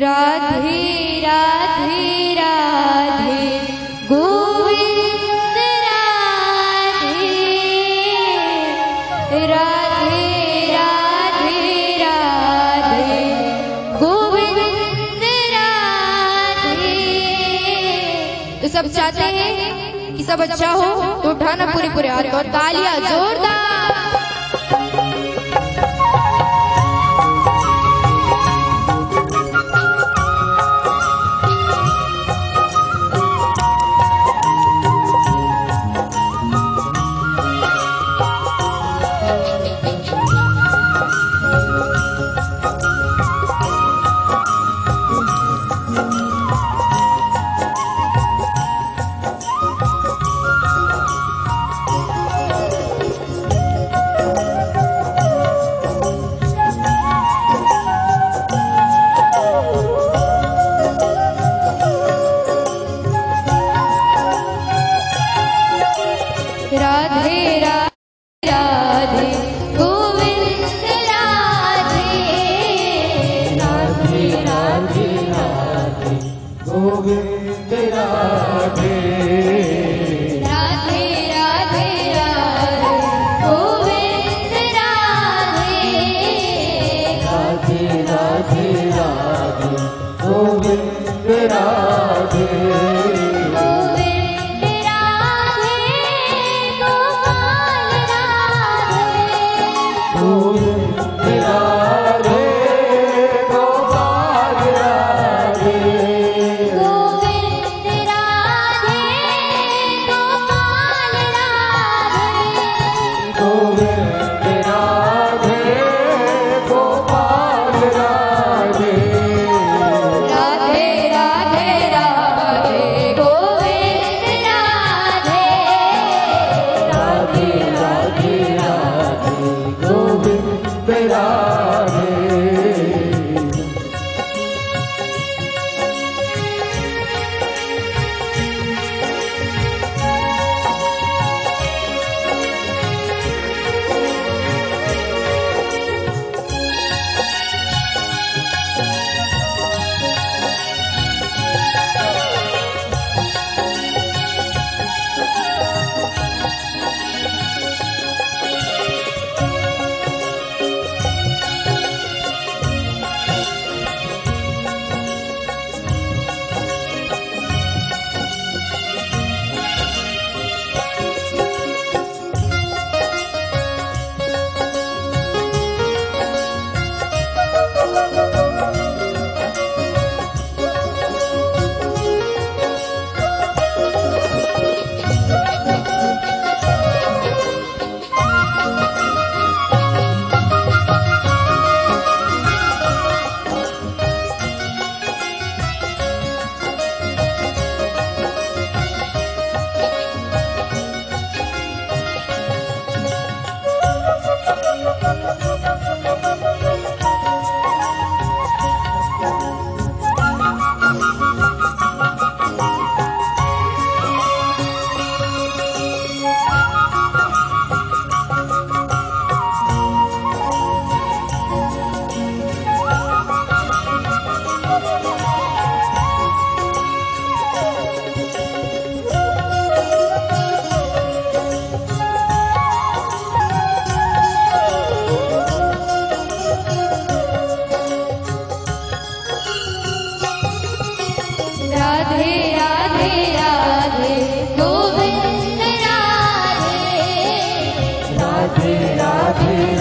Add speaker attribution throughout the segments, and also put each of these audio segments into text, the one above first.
Speaker 1: राधे राधे राधे गोविंद राधे। राधे राधे राधे, गोविंद राधे। तो सब चाहते हैं कि सब अच्छा हो तो उठाना पूरे पूरे हाथ और तालियाँ जोरदार। राधे राधे Jesus.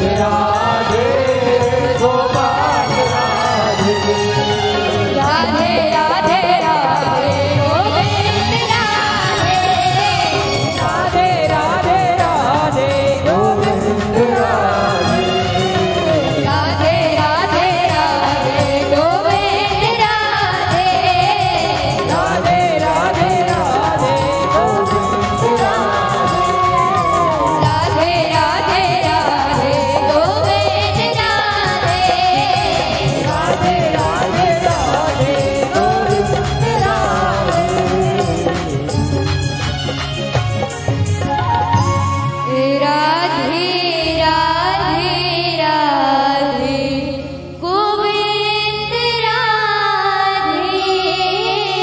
Speaker 1: Yeah.